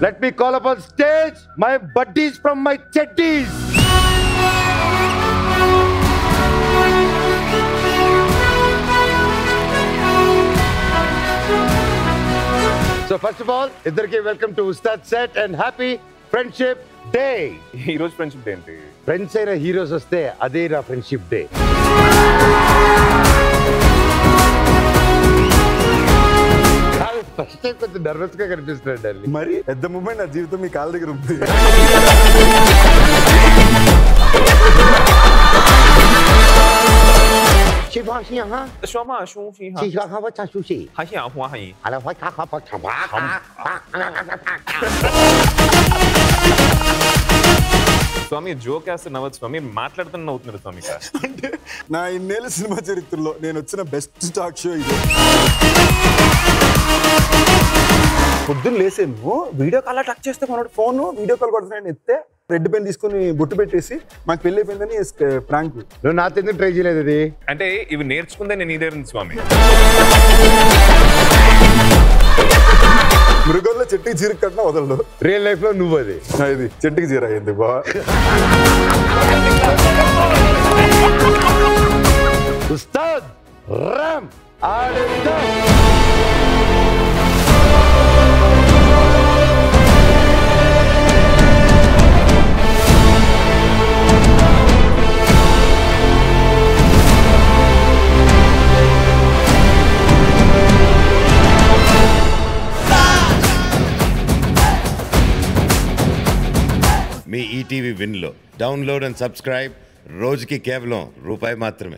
Let me call upon stage my buddies from my chetties. So first of all, ఇద్దరికి welcome to Ustaad set and happy friendship day ఈ రోజు friendship day ఏంటి friends అయిన heroes వస్తే అదే నా friendship day కొంచెం నర్వస్గా కనిపిస్తున్నాడు అండి మరి పెద్ద మూమెంట్ నా జీవితం మీ కాళ్ళ దగ్గర ఉంది. శోమా షూ షీ హా. హా హి ఆ హువా హి స్వామి జోక్ వేస్తే నవ్వచ్చు స్వామి మాట్లాడుతున్న నవ్వుతున్నారు స్వామి. అంటే నా ఇన్నేళ్ళ సినిమా చరిత్రలో నేను వచ్చిన బెస్ట్ టాక్ షో ఇది. పొద్దున్న లేసాను వీడియో కాల్ టచ్ చేస్తే మనోడు ఫోన్ వీడియో కాల్ కొడుతున్నాను ఎత్తే రెడ్ పెన్ తీసుకుని బొట్టు పెట్టేసి మాకు పెళ్ళి అయిపోయిందని ప్రాంక్ నువ్వు నాతో ఎందుకు ట్రై చేయలేదు ఇది? అంటే ఇవి నేర్చుకుందే నేను ఇదే స్వామి. మృగంలో చెట్టుకి జీరికి కట్టినా వదలడు. రియల్ లైఫ్లో నువ్వు అది. ఇది చెట్టుకి జీర అయింది బా. ఉస్తాద్ రామ్ ఆడిద్దాం. మీ ఈటీవీ విన్లో. డౌన్లోడ్ అండ్ సబ్స్క్రైబ్ రోజుకి కేవలం రూపాయి మాత్రమే.